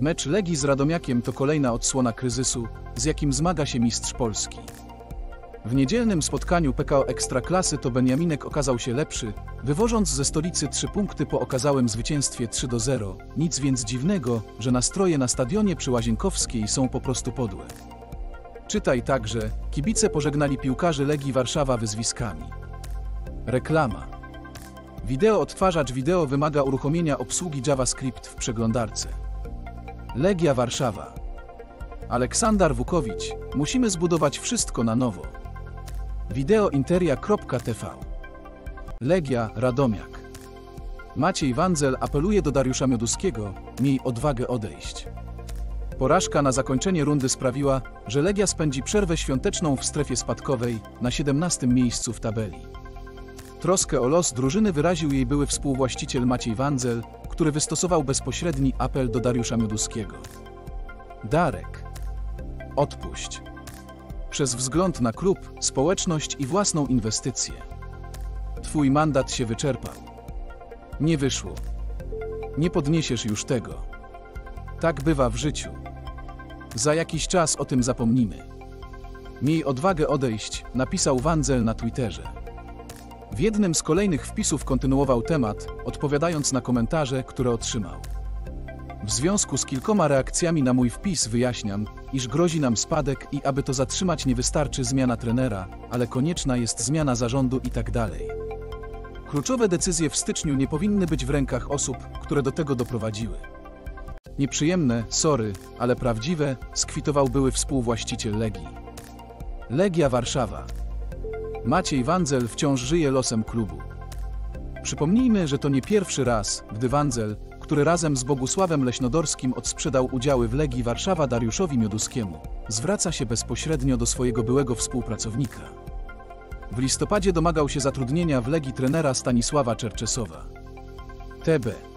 Mecz Legii z Radomiakiem to kolejna odsłona kryzysu, z jakim zmaga się mistrz Polski. W niedzielnym spotkaniu PKO Ekstraklasy to Beniaminek okazał się lepszy, wywożąc ze stolicy trzy punkty po okazałym zwycięstwie 3 do 0. Nic więc dziwnego, że nastroje na stadionie przy Łazienkowskiej są po prostu podłe. Czytaj także, kibice pożegnali piłkarzy Legii Warszawa wyzwiskami. Reklama. Wideo odtwarzacz wideo wymaga uruchomienia obsługi JavaScript w przeglądarce. Legia Warszawa. Aleksandar Wukowicz. Musimy zbudować wszystko na nowo. Wideointeria.tv Legia Radomiak. Maciej Wandzel apeluje do Dariusza Mioduskiego, miej odwagę odejść. Porażka na zakończenie rundy sprawiła, że Legia spędzi przerwę świąteczną w strefie spadkowej na 17 miejscu w tabeli. Troskę o los drużyny wyraził jej były współwłaściciel Maciej Wandzel, który wystosował bezpośredni apel do Dariusza Mioduskiego. Darek. Odpuść. Przez wzgląd na klub, społeczność i własną inwestycję. Twój mandat się wyczerpał. Nie wyszło. Nie podniesiesz już tego. Tak bywa w życiu. Za jakiś czas o tym zapomnimy. Miej odwagę odejść, napisał Wandzel na Twitterze. W jednym z kolejnych wpisów kontynuował temat, odpowiadając na komentarze, które otrzymał. W związku z kilkoma reakcjami na mój wpis wyjaśniam, iż grozi nam spadek i aby to zatrzymać nie wystarczy zmiana trenera, ale konieczna jest zmiana zarządu i tak dalej. Kluczowe decyzje w styczniu nie powinny być w rękach osób, które do tego doprowadziły. Nieprzyjemne, sorry, ale prawdziwe, skwitował były współwłaściciel Legii. Legia Warszawa. Maciej Wandzel wciąż żyje losem klubu. Przypomnijmy, że to nie pierwszy raz, gdy Wandzel, który razem z Bogusławem Leśnodorskim odsprzedał udziały w Legii Warszawa Dariuszowi Mioduskiemu, zwraca się bezpośrednio do swojego byłego współpracownika. W listopadzie domagał się zatrudnienia w Legii trenera Stanisława Czerczesowa. TB